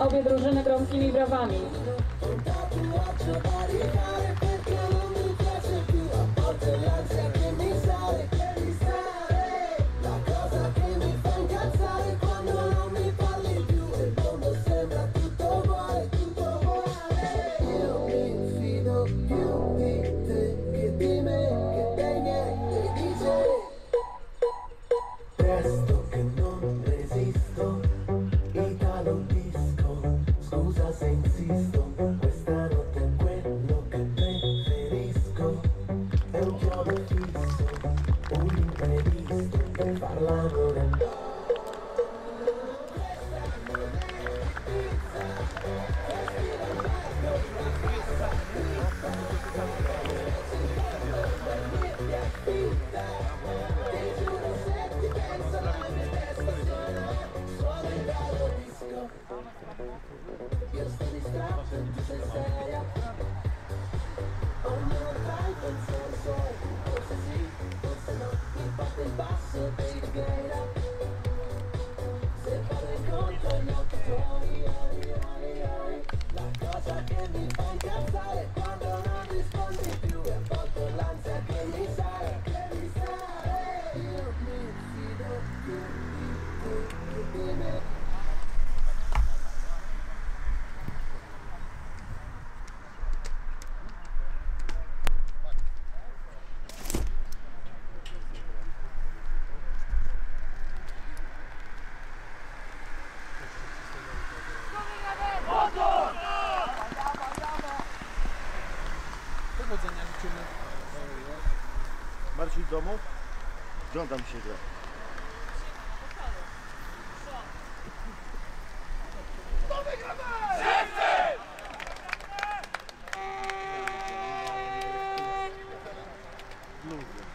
Obie drużyny gromkimi brawami. Yeah. Domu? Gdzie on tam się gra? Lubię.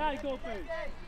Graj, graj kopy!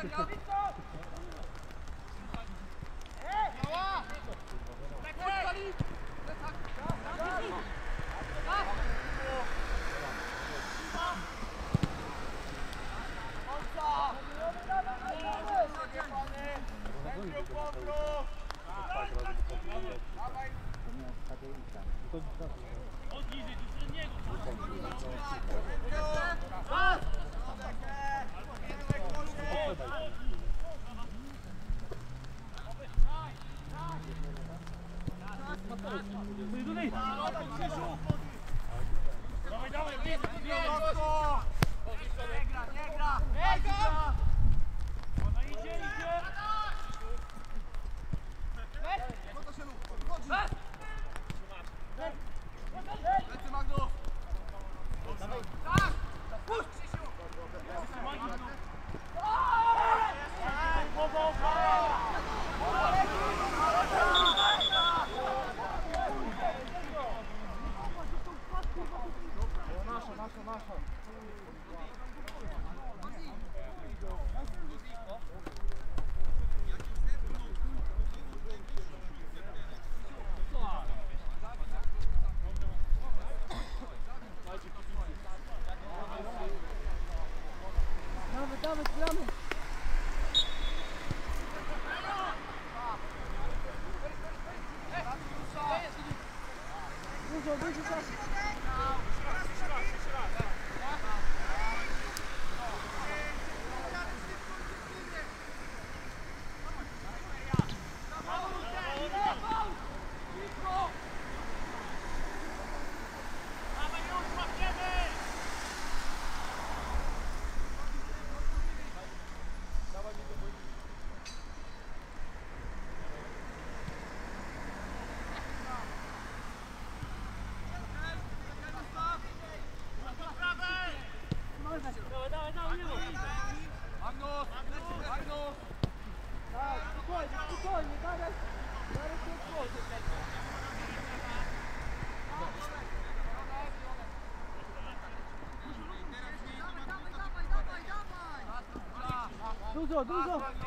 going for it. 动手，动手。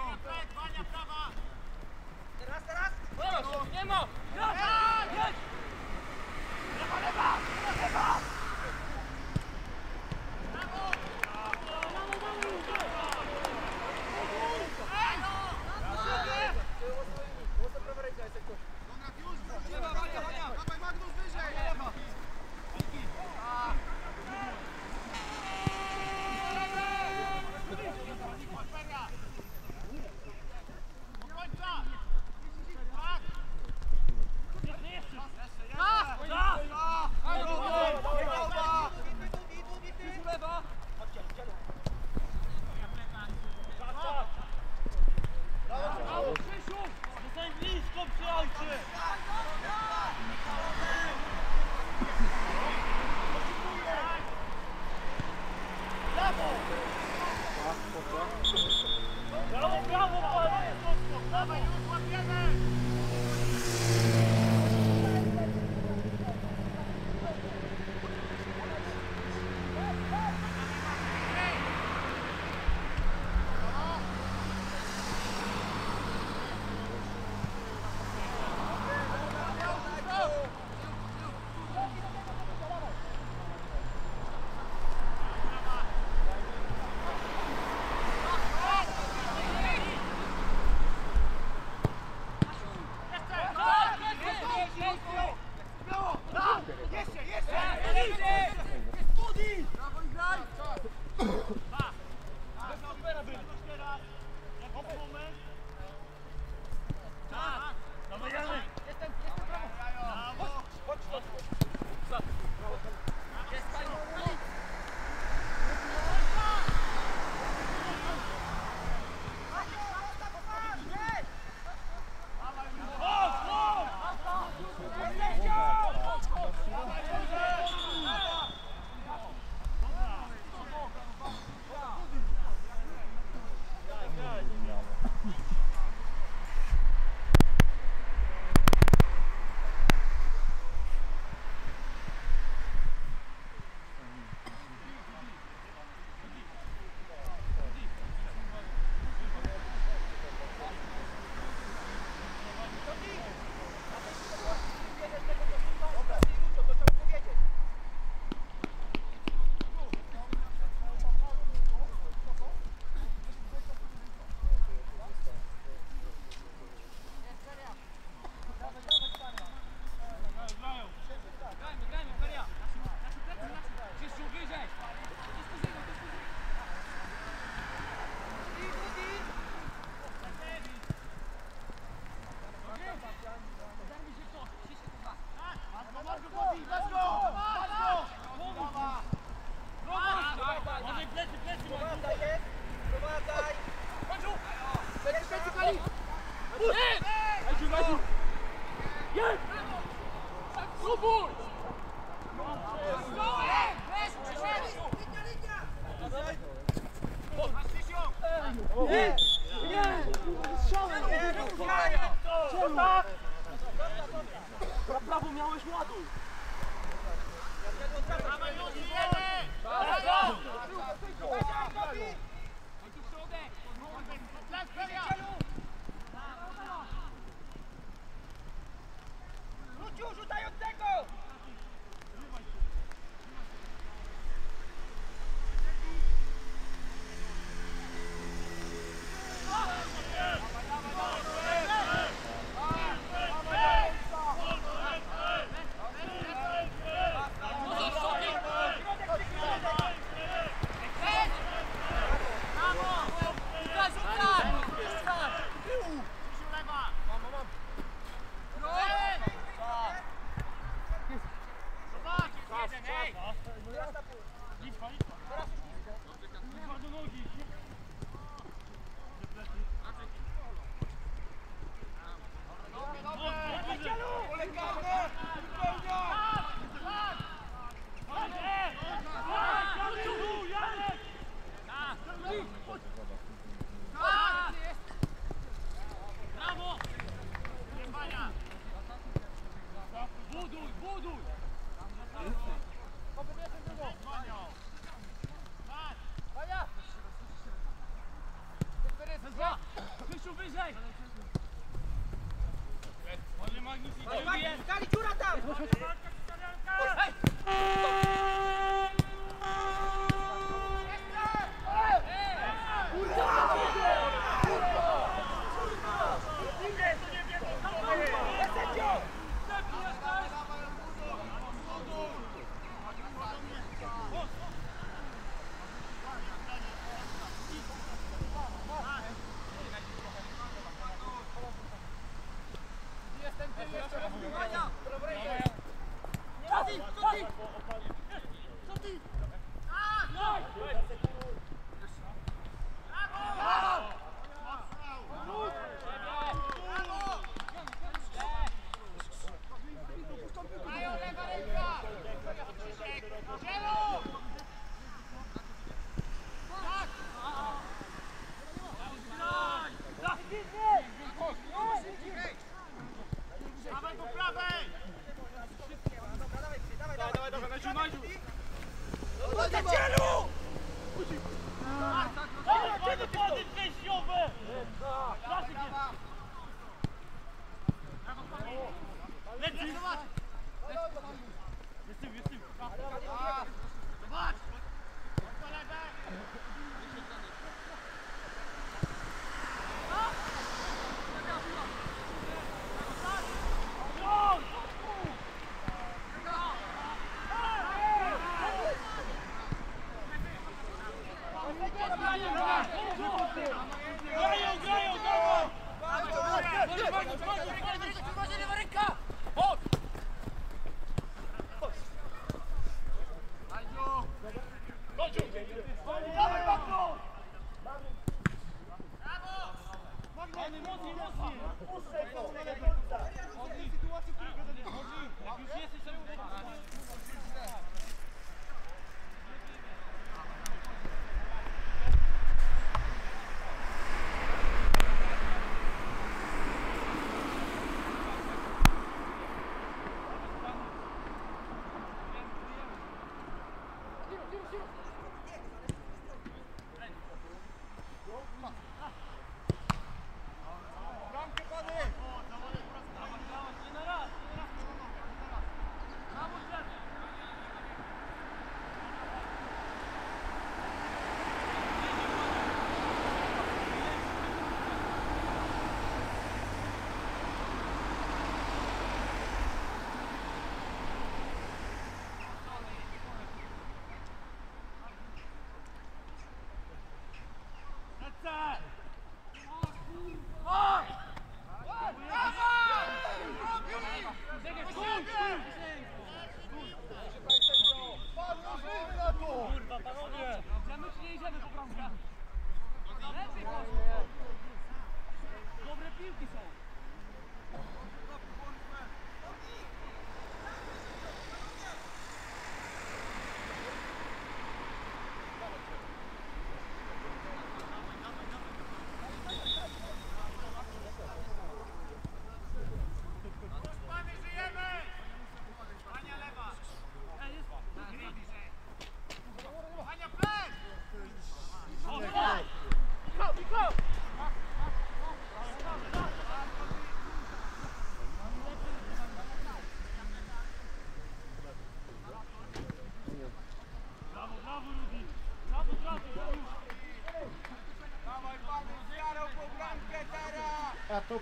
Dobre piłki są!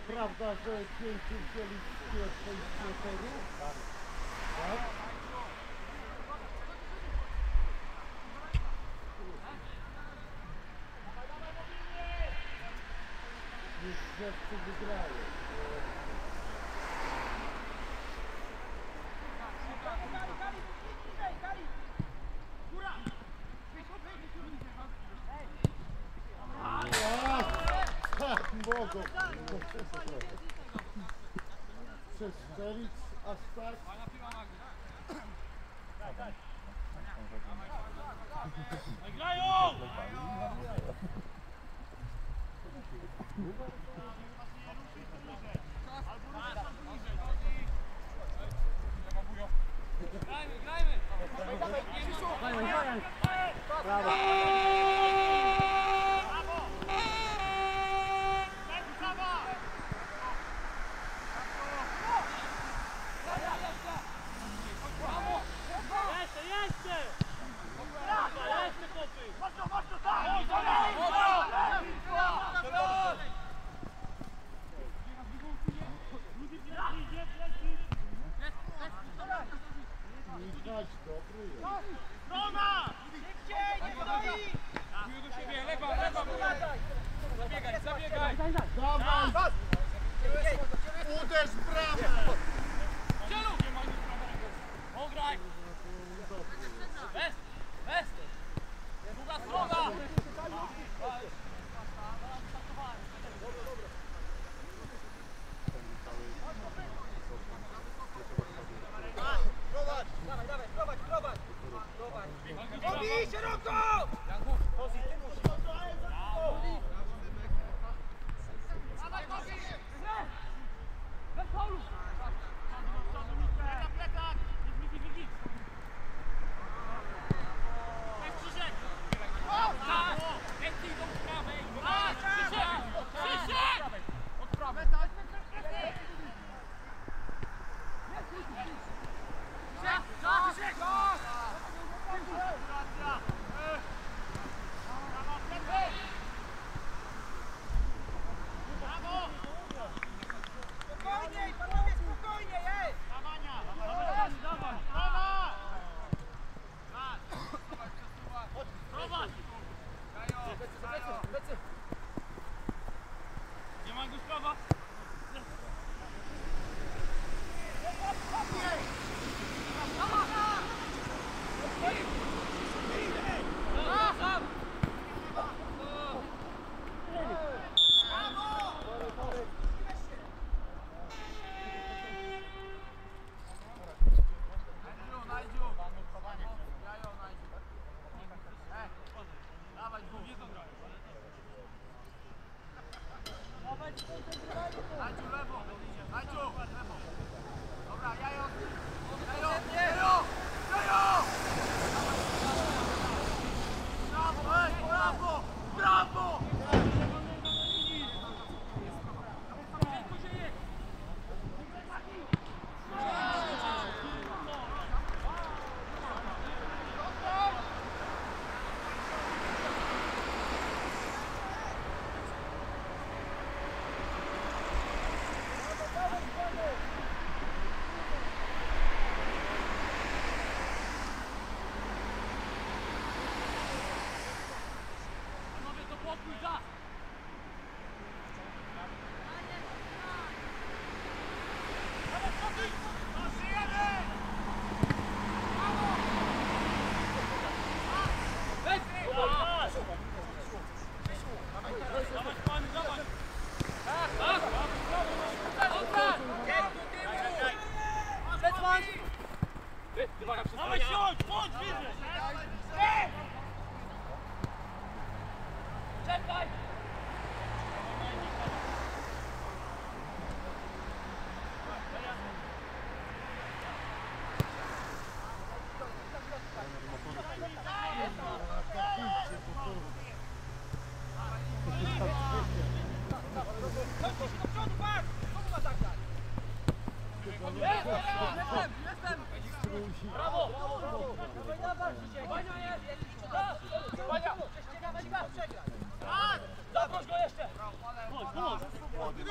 prawda, że pięciu wzięli pierwszej skryterii? Tak. tak? Już rzeczy wygrają. mogą. Przez Felic, Aspart. Grają! Grajmy, grajmy! Grajmy, grajmy! Brawo! vai, vai, vai.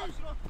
Absolut.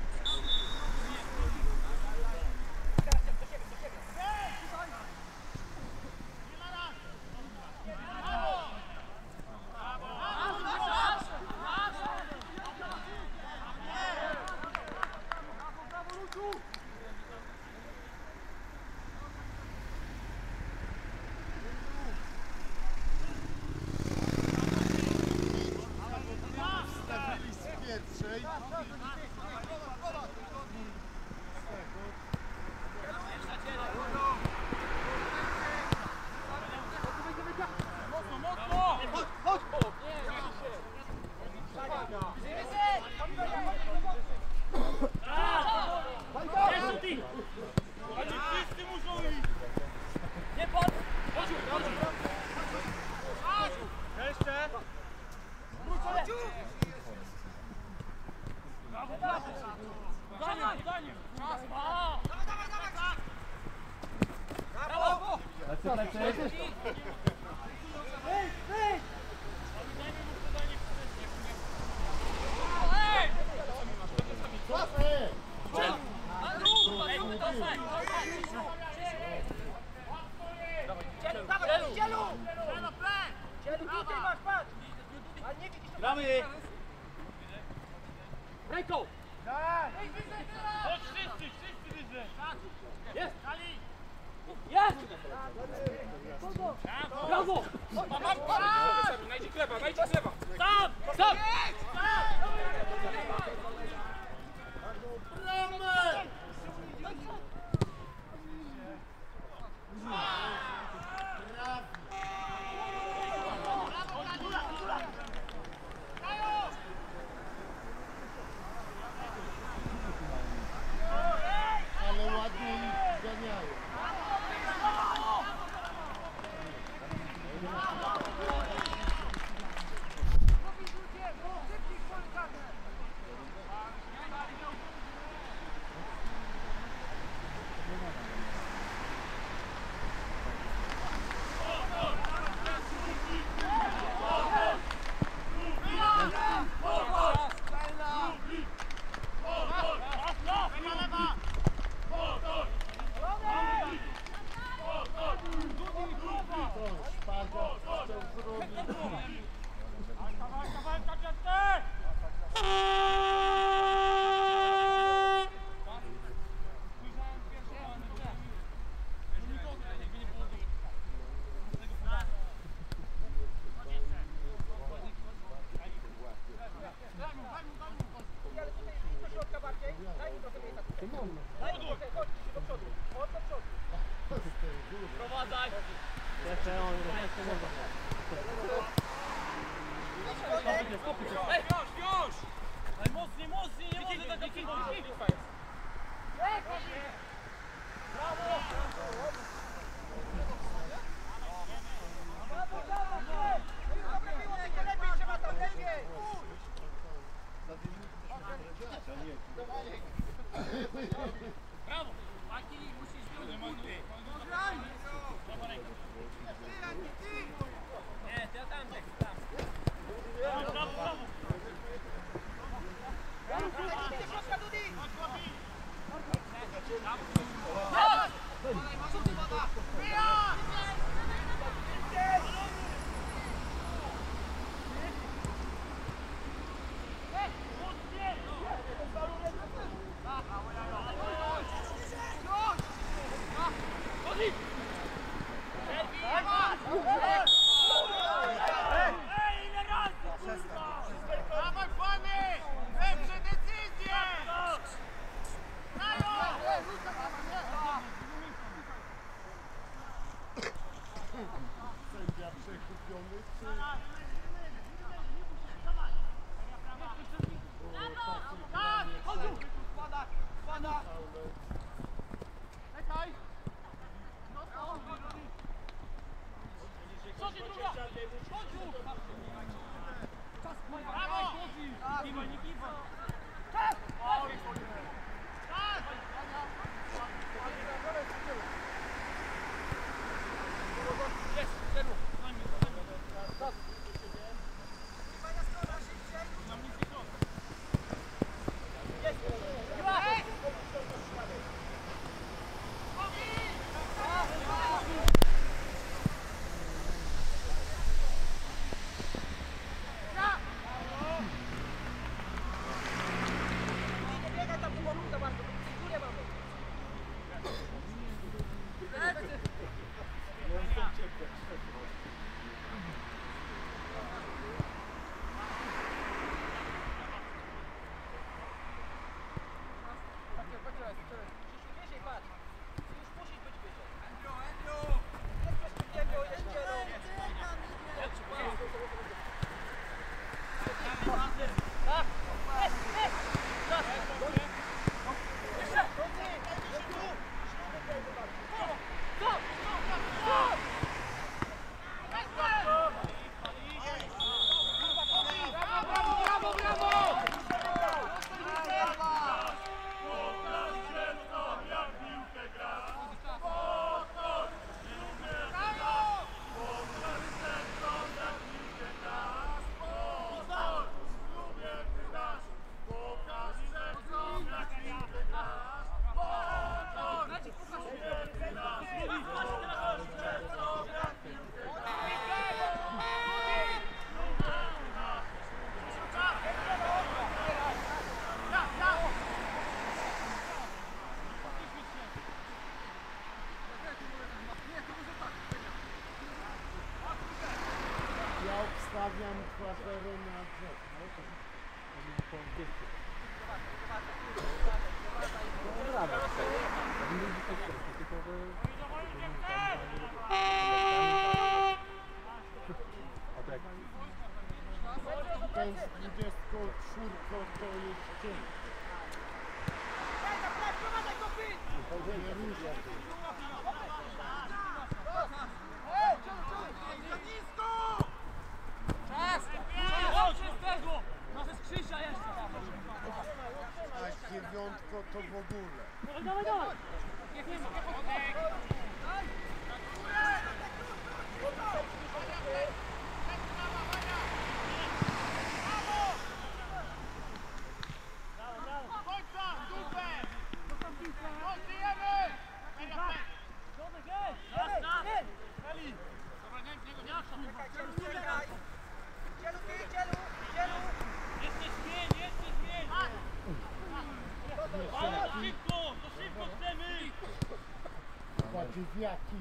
se aqui.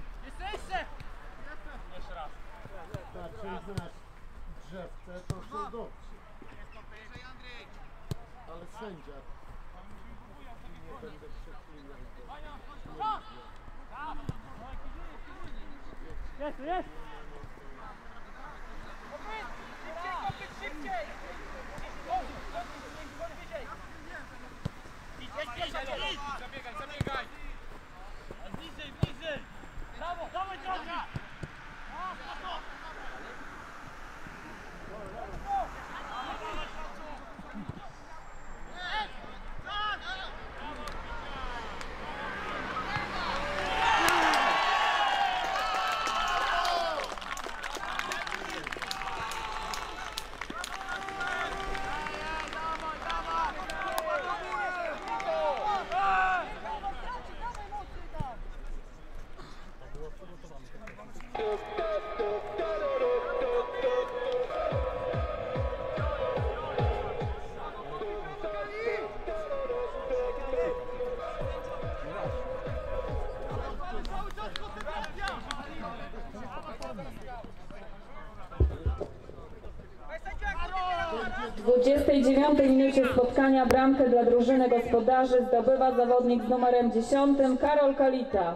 29 minucie spotkania bramkę dla drużyny gospodarzy zdobywa zawodnik z numerem 10 Karol Kalita.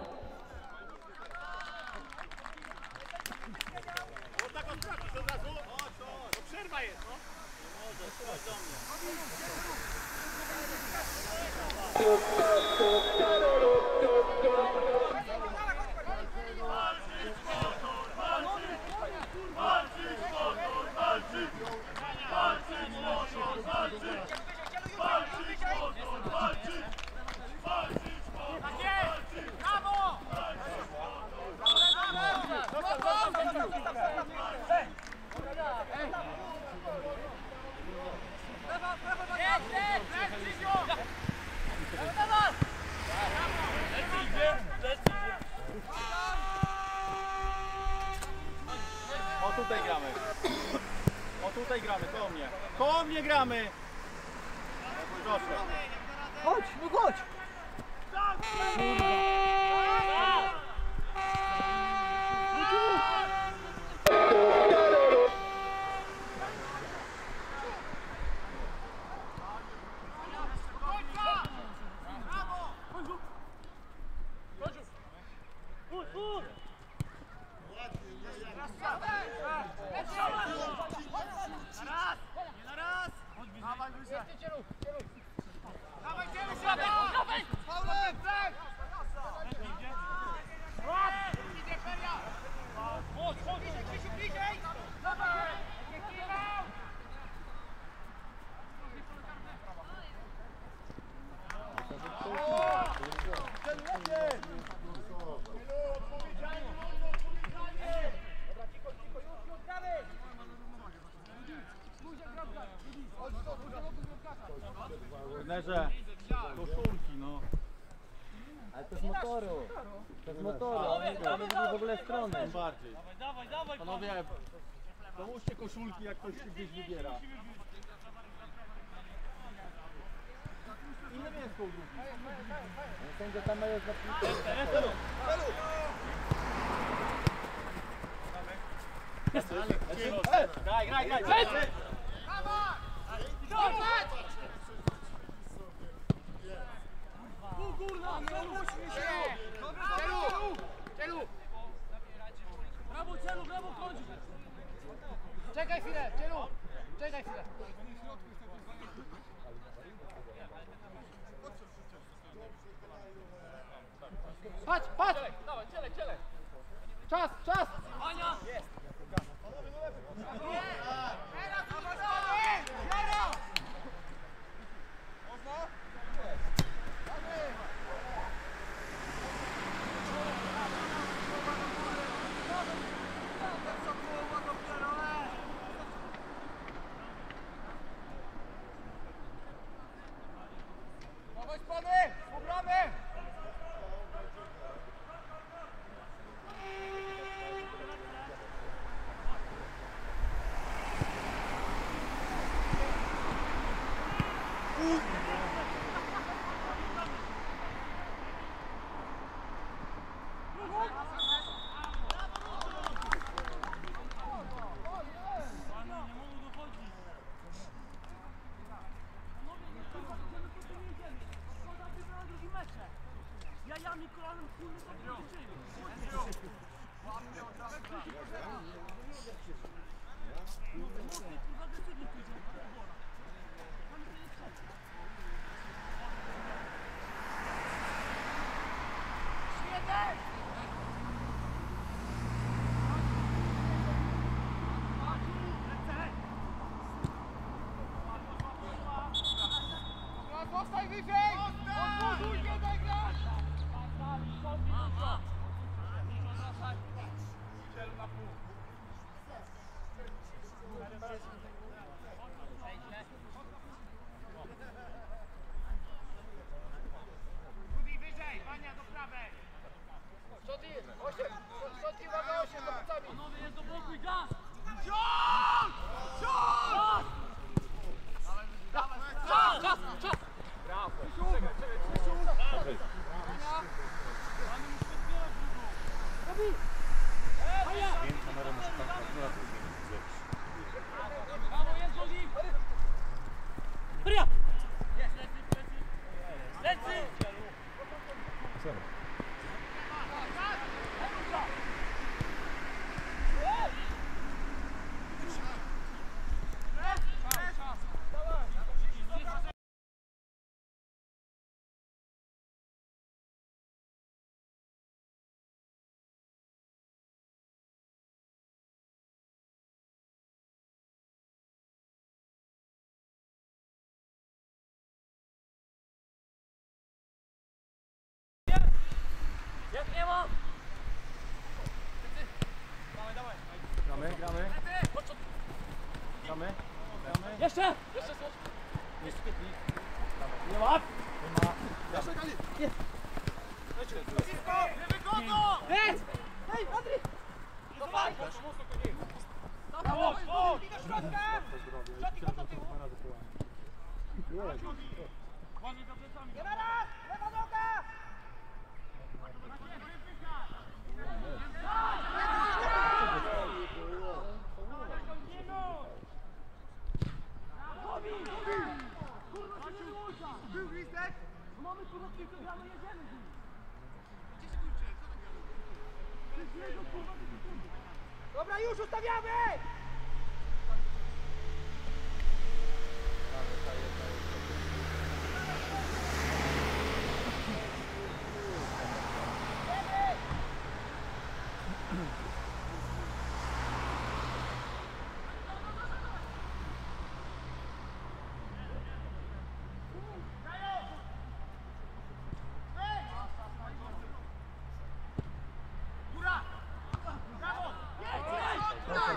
Vorsicht, wie viel? Jeszcze! Jeszcze są! Nie spytnij. Nie ma! Nie ma! Jeszcze Gali! Nie! Niewygodno! Jedź! Hej, Adri! Do walki! Dawaj, chodź! Środka! Środki, chodź do tyłu! Ładnie za plecami! Gerara! Okay.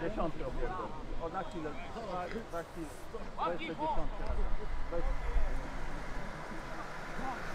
Dziesiątkę obierdę. O, na chwilę. Na chwilę. Weź te dziesiątkę. Weź. Come on.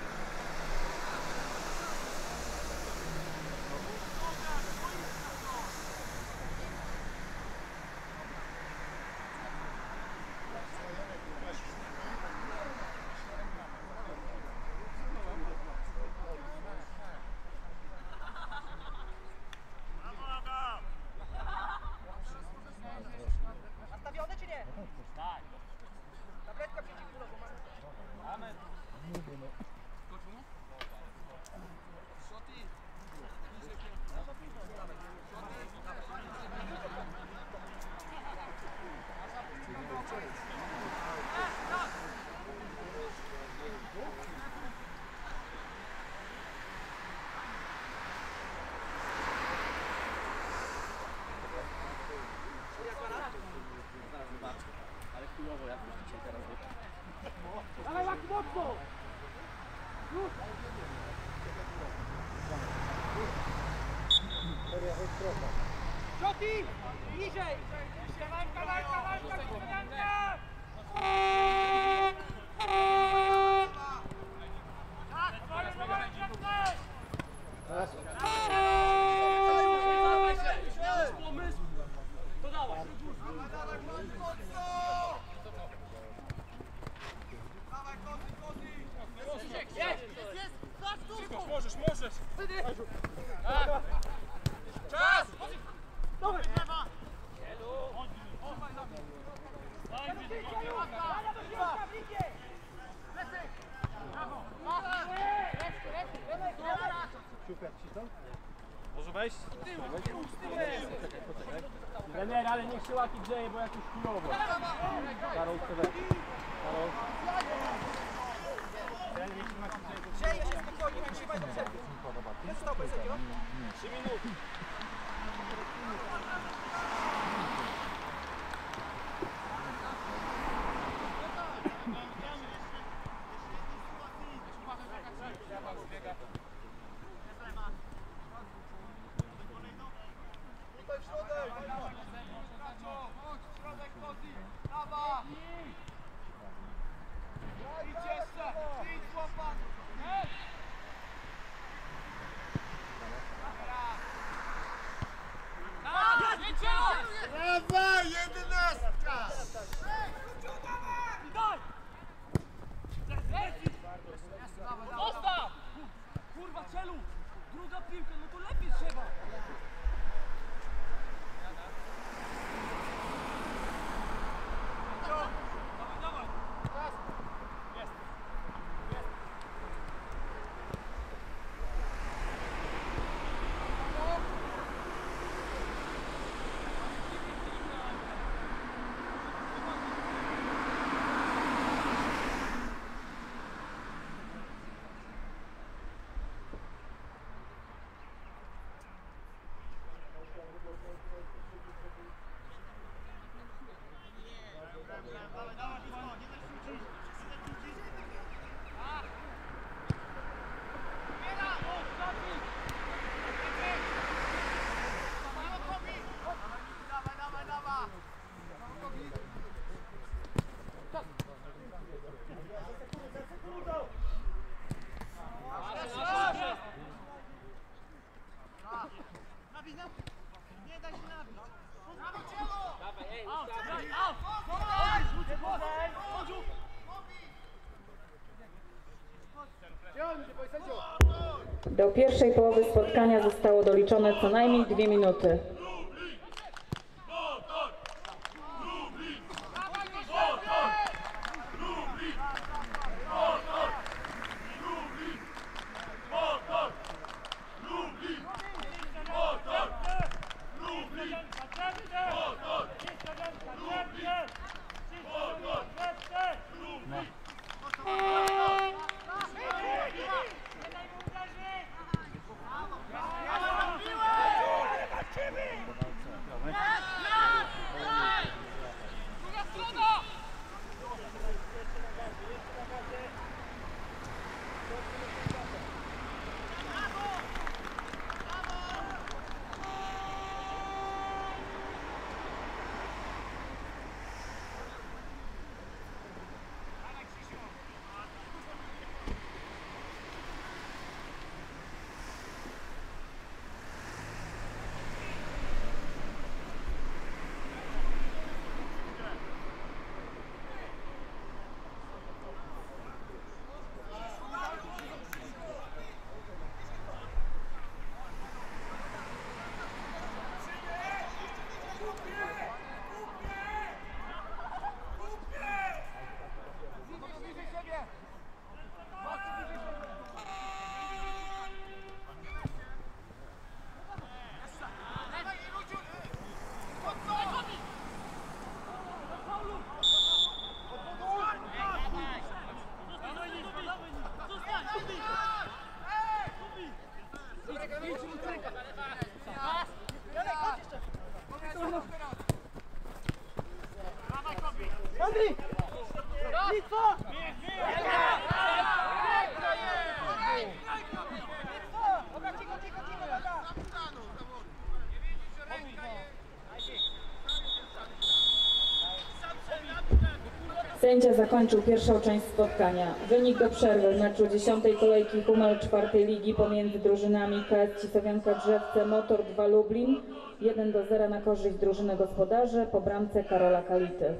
Lucky J, boy. pierwszej połowy spotkania zostało doliczone co najmniej dwie minuty. Sędzia zakończył pierwszą część spotkania. Wynik do przerwy w meczu 10 kolejki Humel 4 ligi pomiędzy drużynami KS Cisowianka Drzewce Motor 2 Lublin 1 do 0 na korzyść drużyny gospodarzy po bramce Karola Kality.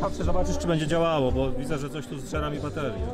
szafce zobaczysz, czy będzie działało, bo widzę, że coś tu zżera mi baterię.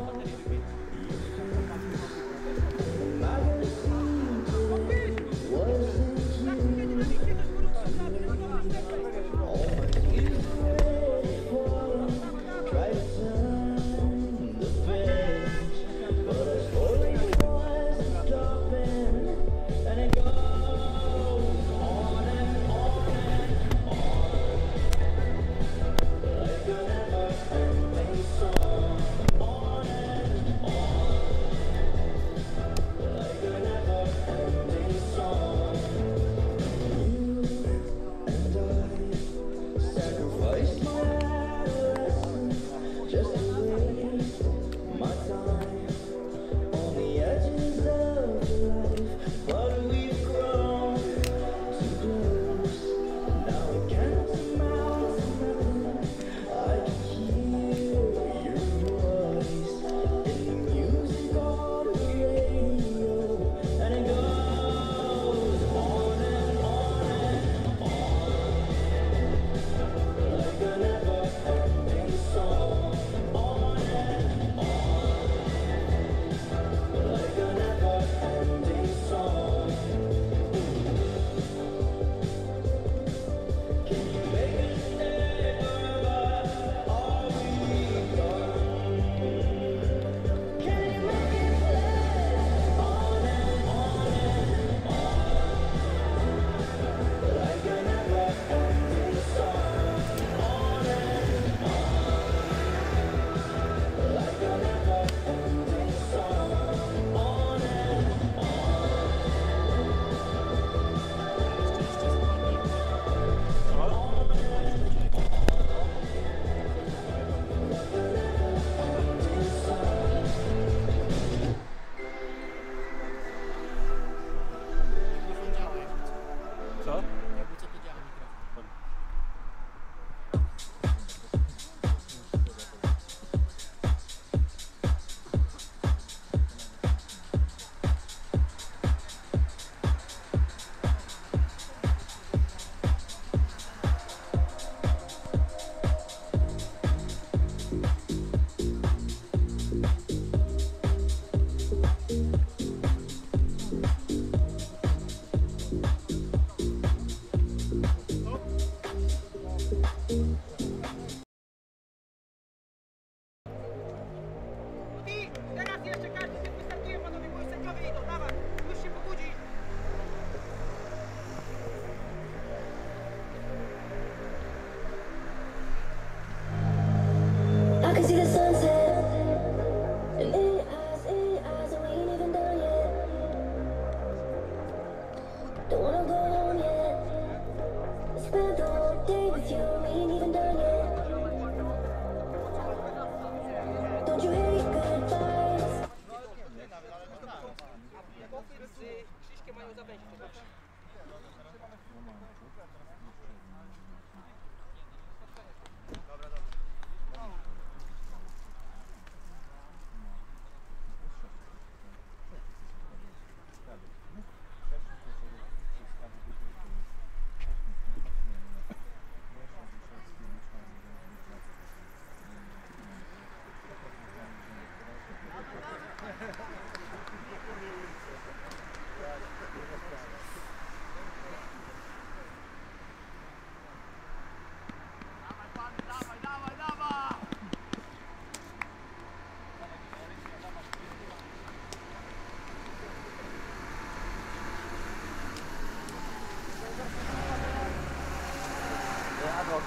W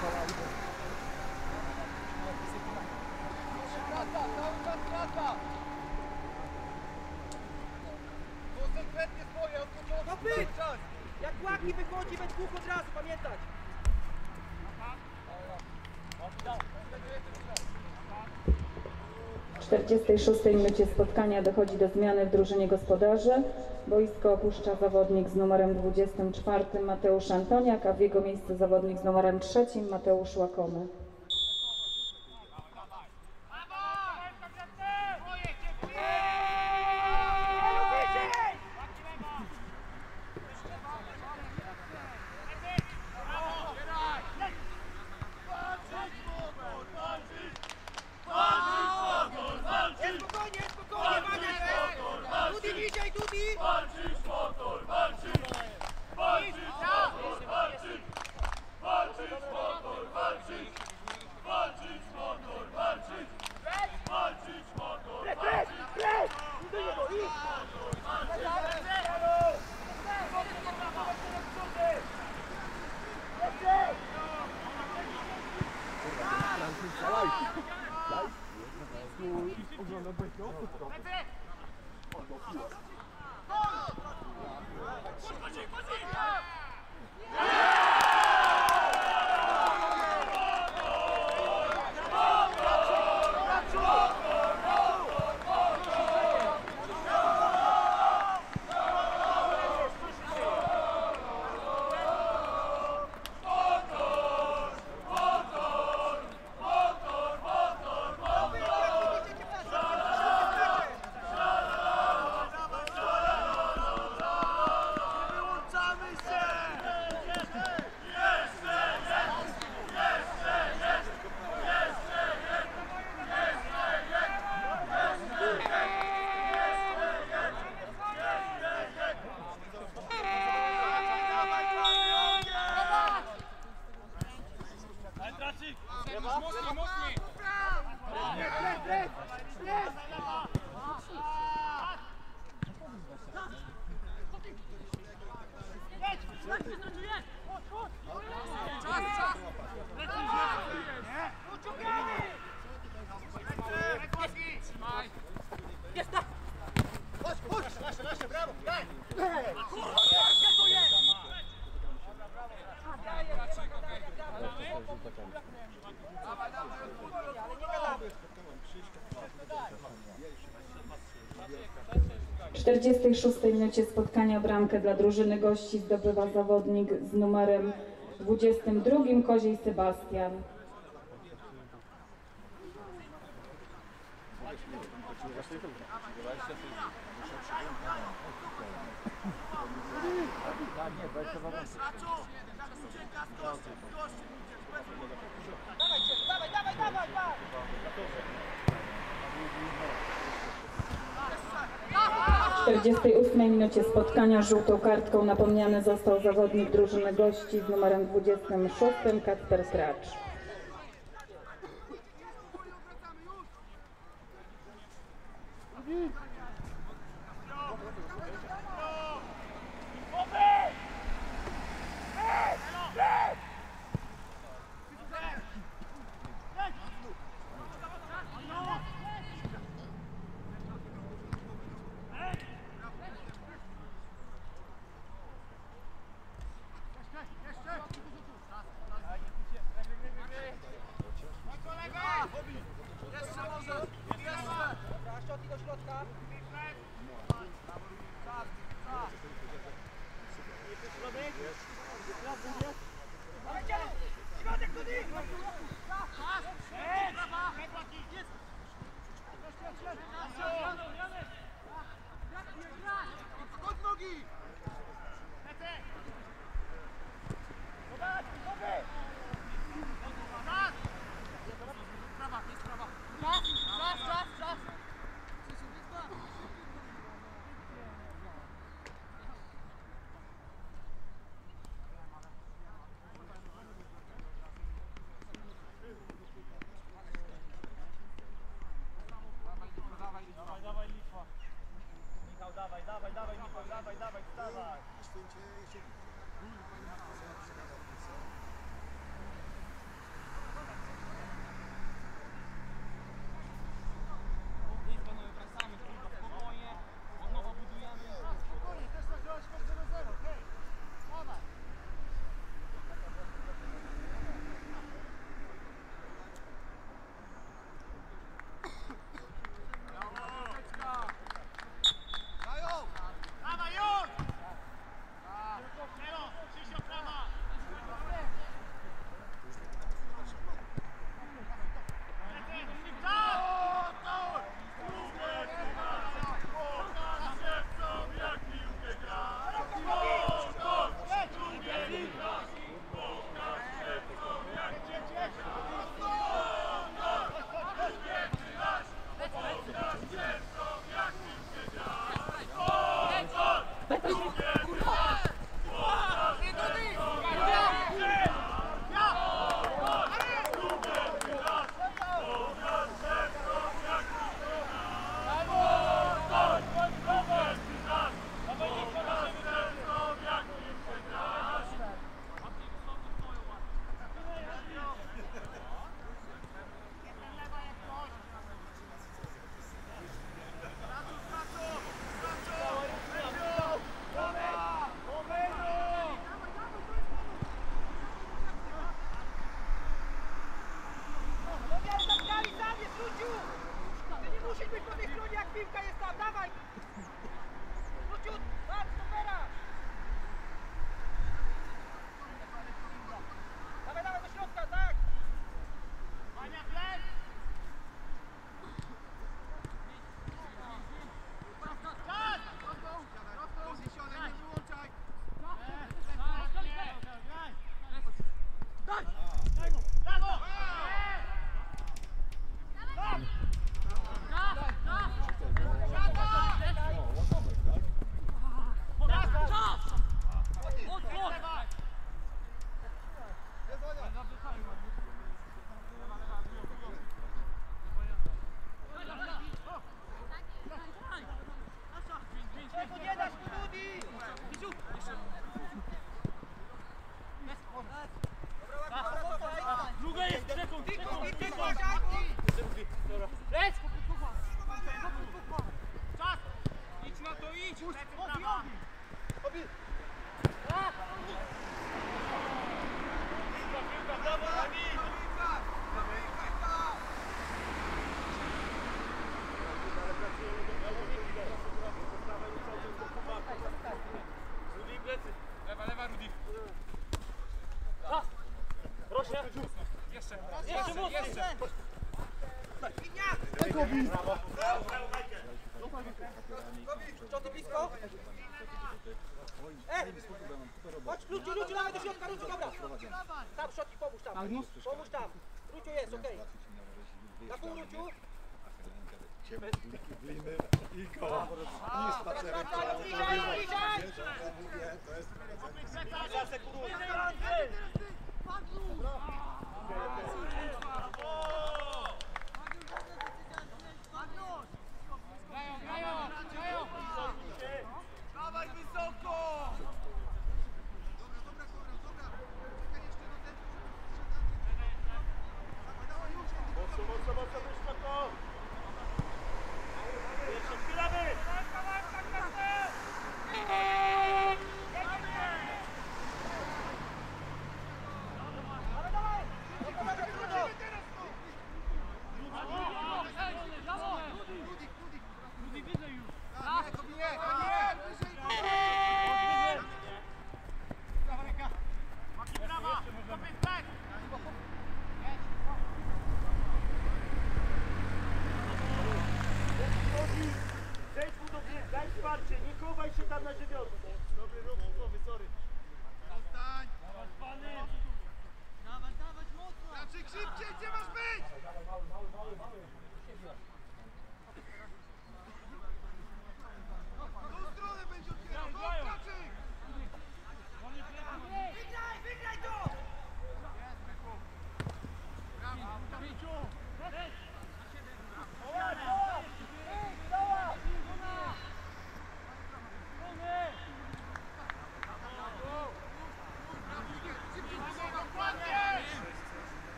46 minucie spotkania dochodzi do zmiany w drużynie gospodarzy. Boisko opuszcza zawodnik z numerem 24 Mateusz Antoniak, a w jego miejsce zawodnik z numerem 3 Mateusz Łakomy. W 46 minucie spotkania bramkę dla drużyny gości zdobywa zawodnik z numerem 22 Koziej Sebastian dawaj, dawaj, dawaj! W 48 minucie spotkania żółtą kartką napomniany został zawodnik drużyny gości z numerem 26 Kacper Kracz. Jeszcze Co ty blisko? E! Chodź, ludzie, ludzie, nawet do środka, ludzie, dobra! Tam, szotki, pomóż tam!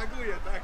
reaguje, tak?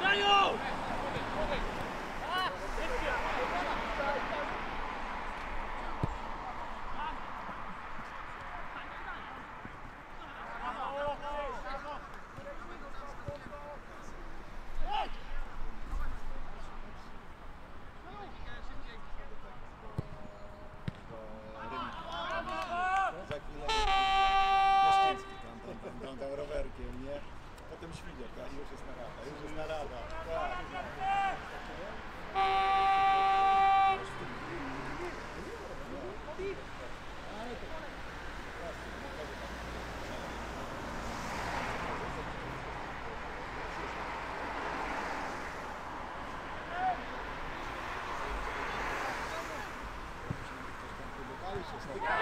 ¡Gallo! Yeah.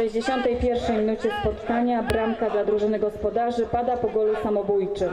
61 minucie spotkania bramka dla drużyny gospodarzy pada po golu samobójczym.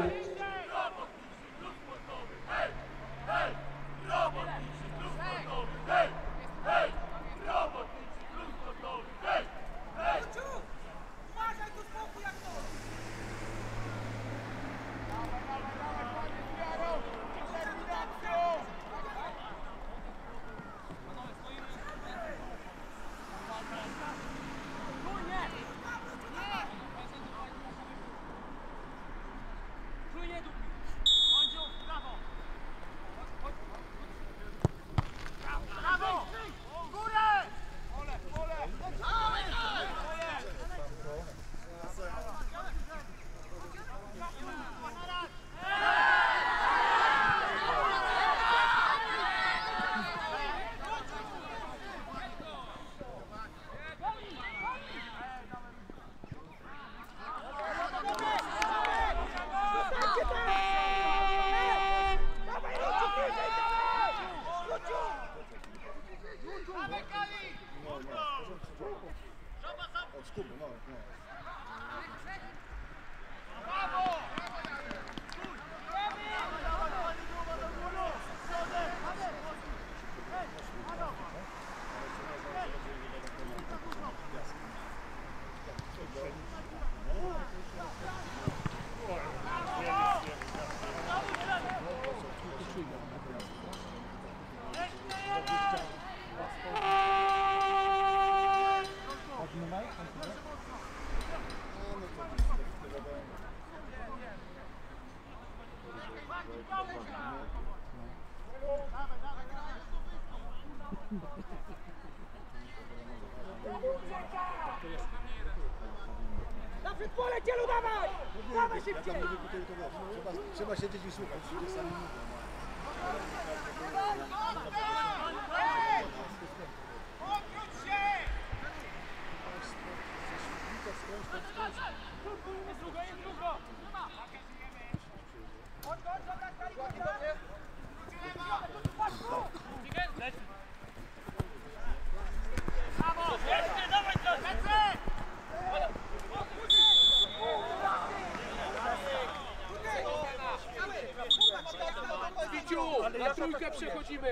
Szybciej! Trzeba, trzeba siedzieć i słuchać, ludzie sami mówią. Odwróć się! Jest długo, jest długo! Chodź, chodź, dobra, stali, chodź, chodź. Brawo! Jeszcze, dawaj to! Lecę! Wiciu, trójkę przechodzimy.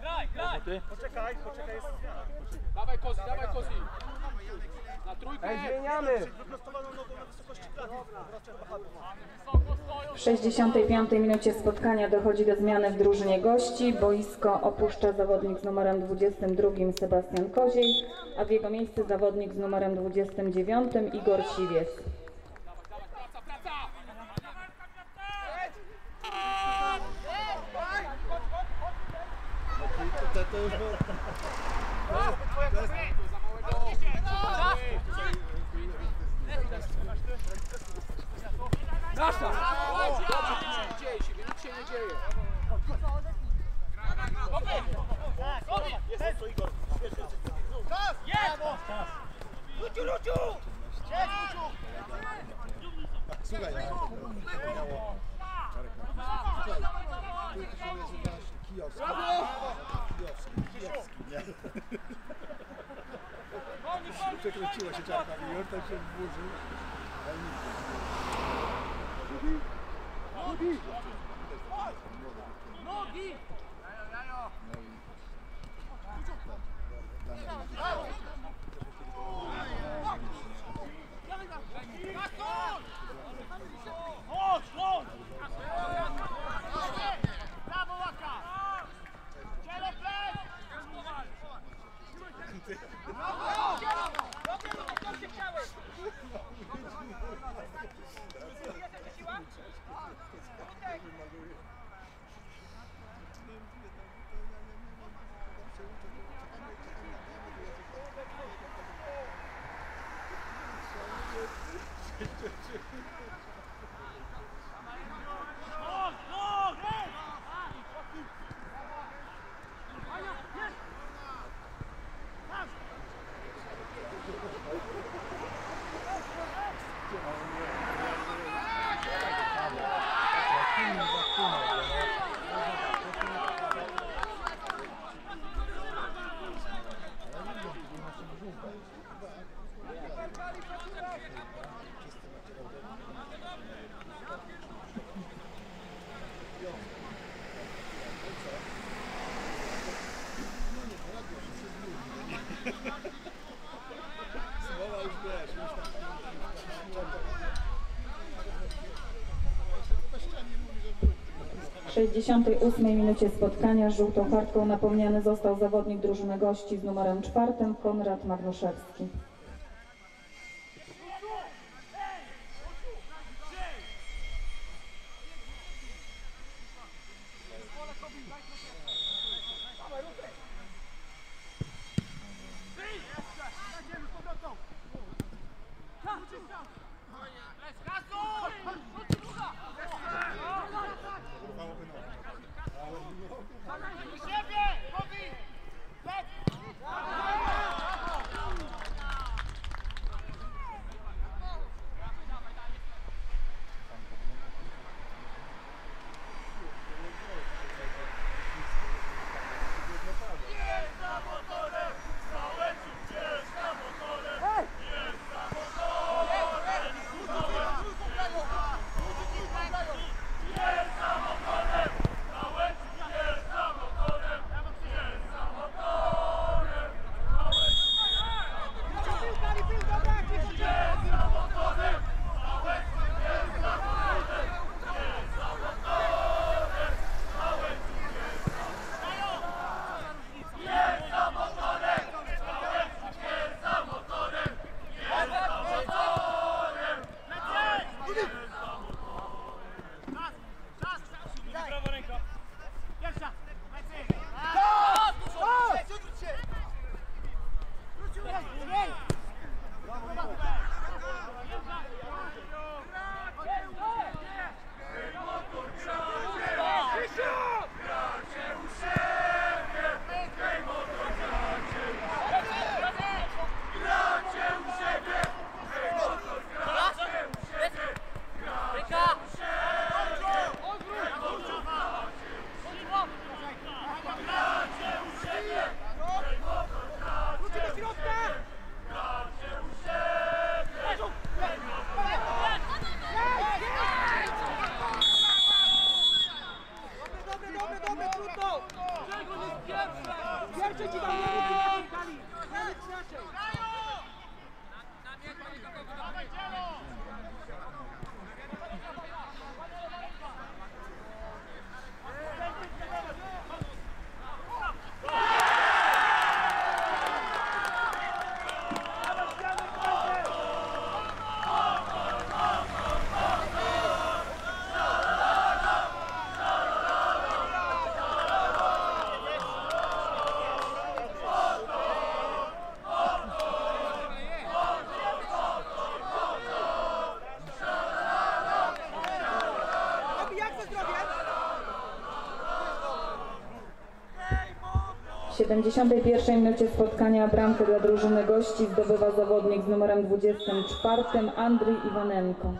Graj, graj! Poczekaj, poczekaj, jest zmiana. Dawaj Kozi, dawaj Kozi. Na trójkę. Bahadur. W 65 minucie spotkania dochodzi do zmiany w drużynie gości. Boisko opuszcza zawodnik z numerem 22 Sebastian Koziej, a w jego miejsce zawodnik z numerem 29 Igor Siwiec. to już było... Nasza! Dobrze, nic nie dzieje nic się nie dzieje. Jest to Igor. Jest! Luciu, Luciu! Słuchaj, Przekręciła się czarka i on tak się wburzył. Ale nic. Nogi! Chodź, chodź! Brawo, Łaka! Cielo plec! Brawo! Dobrze, Lutek, dobrze chciałeś! Jesteś siła? Lutek! Chodź, chodź! Ania, jest! Tam! Słowa już wiesz, już tam... W 68 minucie spotkania żółtą kartką napomniany został zawodnik drużyny gości z numerem czwartym Konrad Magnuszewski. 71 minucie spotkania bramkę dla drużyny gości zdobywa zawodnik z numerem 24 Andrzej Iwanenko.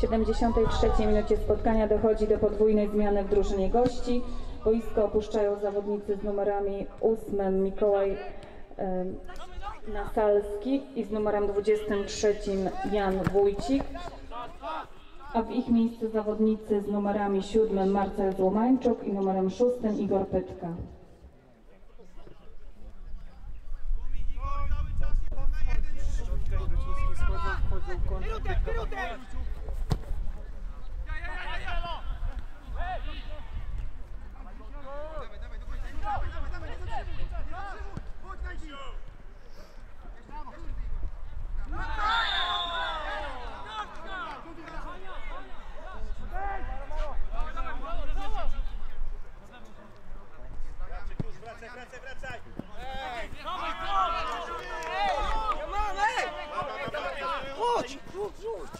W 73 minucie spotkania dochodzi do podwójnej zmiany w drużynie gości. Boisko opuszczają zawodnicy z numerami 8 Mikołaj em, Nasalski i z numerem 23 Jan Wójcik, a w ich miejscu zawodnicy z numerami 7 Marcel Złomańczuk i numerem 6 Igor Pytka. Wracaj, wracaj, wracaj! Chodź! Rzuć, rzuć!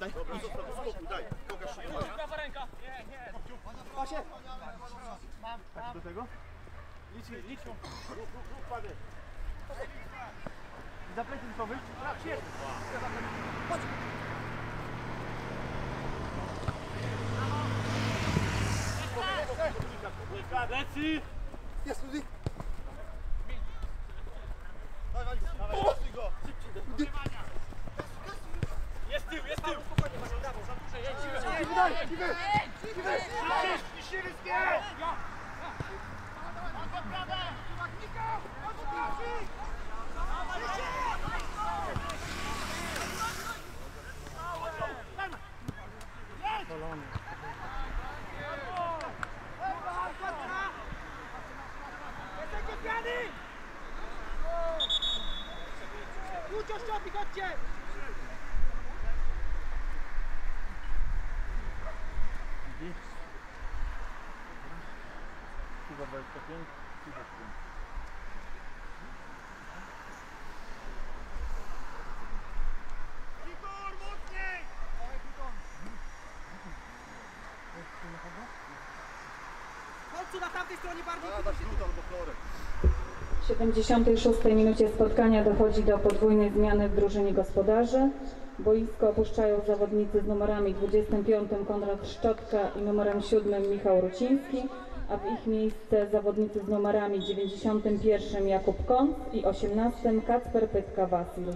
Daj, dobra, zostaw, spokój, daj. Pokaż się. Prawa ręka! Do tego? Licz, licz. Rób, rób, rób, padę. Za plecy tylko wyjść. Tak, świetnie. Chodź. Plecy! Jest Rudy! Dawaj, dawaj, dawaj go! Jest tył, jest tył! Kiwy daj! Kiwy! Kiwy! Siwy zbierz! Jesteście piany! Rzuć oszczopi, chodźcie! W 76 minucie spotkania dochodzi do podwójnej zmiany w drużynie gospodarzy. Boisko opuszczają zawodnicy z numerami 25 Konrad Szczotka i numerem 7 Michał Ruciński, a w ich miejsce zawodnicy z numerami 91 Jakub Kąc i 18 Kacper Pytka-Wasil.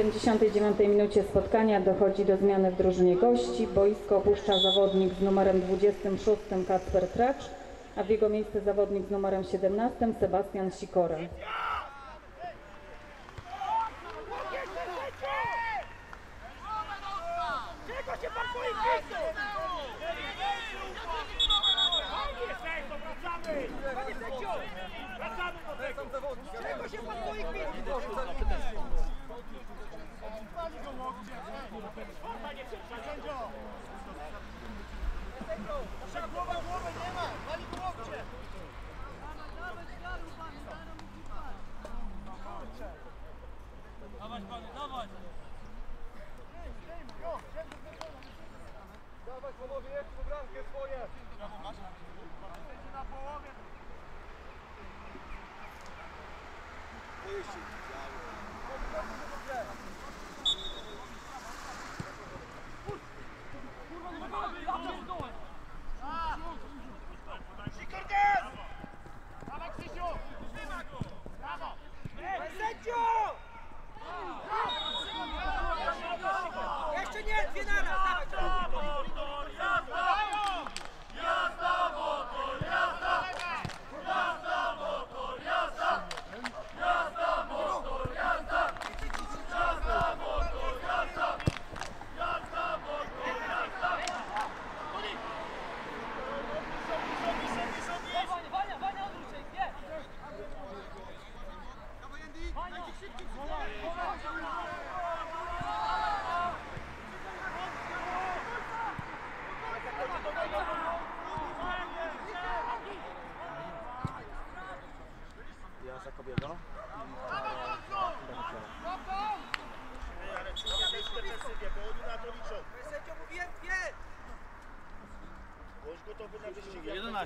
79 minucie spotkania dochodzi do zmiany w drużynie gości. Boisko opuszcza zawodnik z numerem 26 Kacper Tracz, a w jego miejsce zawodnik z numerem 17 Sebastian Sikora.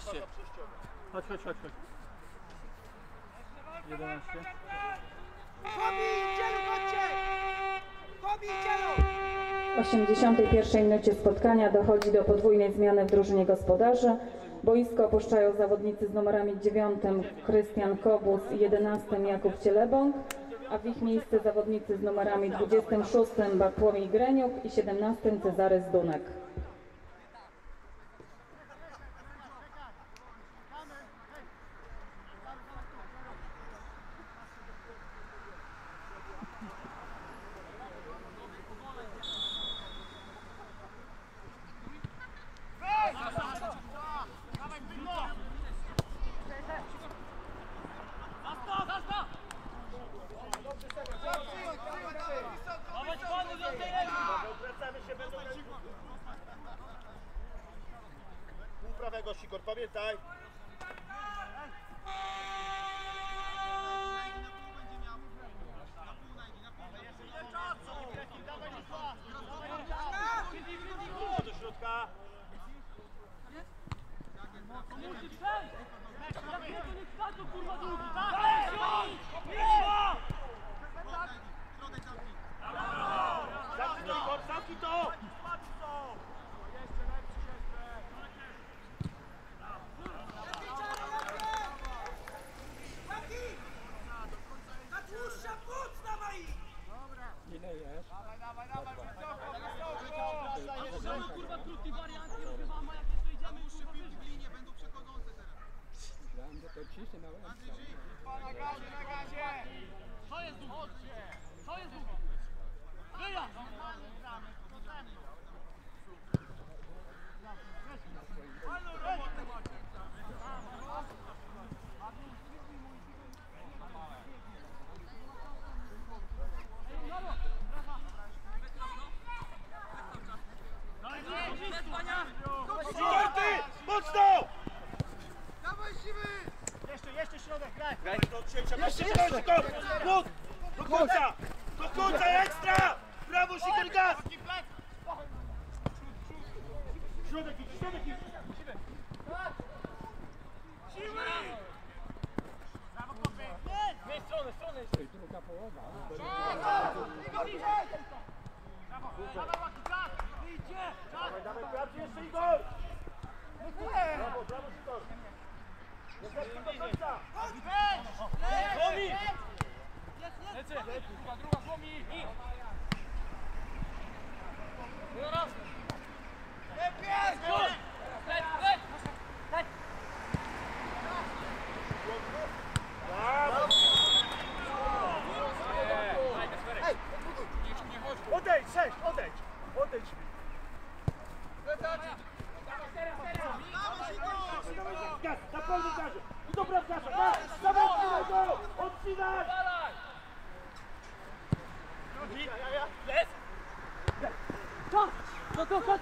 11. Chodź, chodź, chodź, chodź. 11. Kobi, dzielu, chodźcie! Kobi, dzielu! W 81 minucie spotkania dochodzi do podwójnej zmiany w drużynie gospodarzy. Boisko opuszczają zawodnicy z numerami 9 Krystian Kobus i 11 Jakub Cielebąg, a w ich miejsce zawodnicy z numerami 26 Bartłomiej Greniuk i 17 Cezary Zdunek. Vai,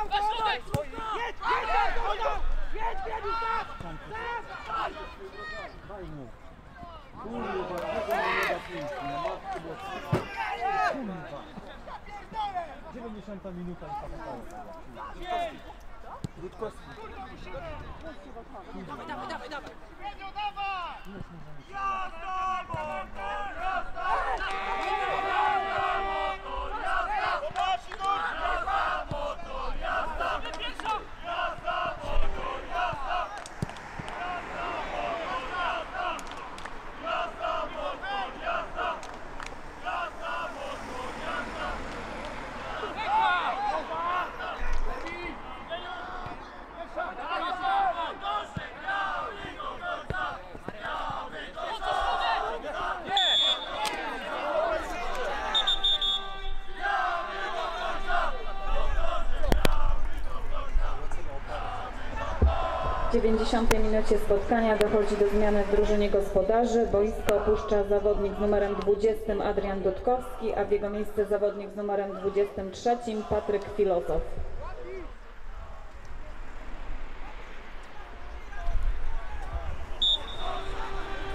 Come on, go! 90 minucie spotkania dochodzi do zmiany w drużynie gospodarzy. Boisko opuszcza zawodnik z numerem 20 Adrian Dudkowski, a w jego miejsce zawodnik z numerem 23 Patryk Filozof.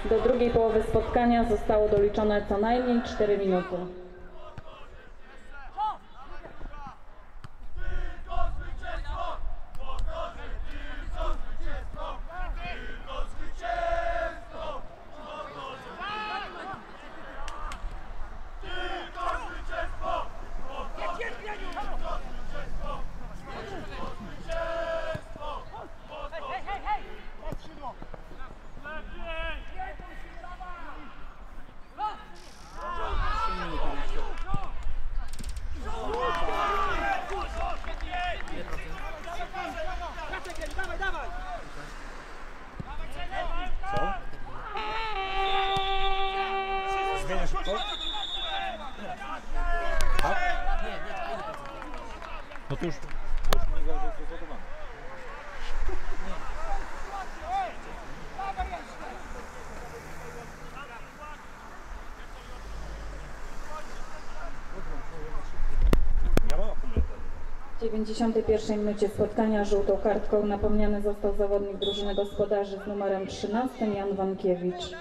Do drugiej połowy spotkania zostało doliczone co najmniej 4 minuty. 91 minucie spotkania żółtą kartką napomniany został zawodnik drużyny gospodarzy z numerem 13 Jan Wankiewicz.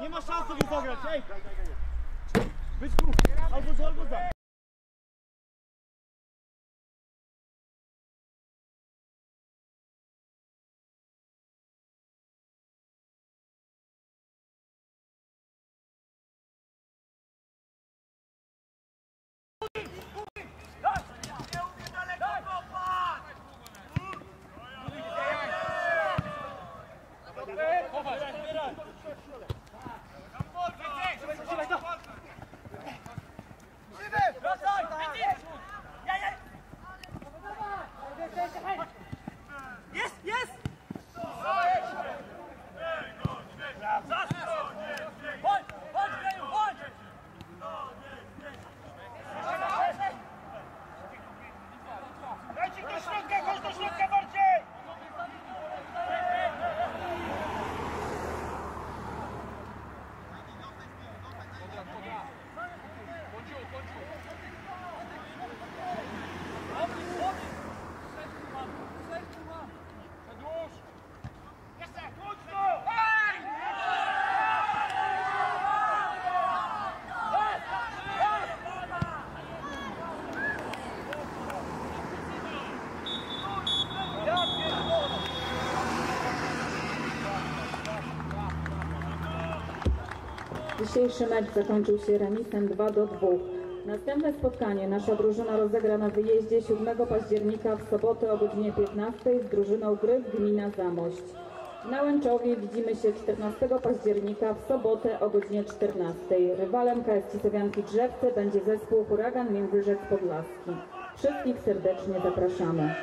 Nie ma szans sobie zagrać, ej! Być! Albo albo za! Jest, jest! Chodź, chodź, Greju, chodź! Dajcie do środka, chodź do środka bardziej! Jeszcze, chodź tu! Dzisiejszy mecz zakończył się remisem 2 do 2. Następne spotkanie nasza drużyna rozegra na wyjeździe 7 października w sobotę o godzinie 15 z drużyną gry Gmina Zamość. Na Łęczowie widzimy się 14 października w sobotę o godzinie 14. Rywalem KS Cisowianki Drzewce będzie zespół Huragan Międzyrzec Podlaski. Wszystkich serdecznie zapraszamy.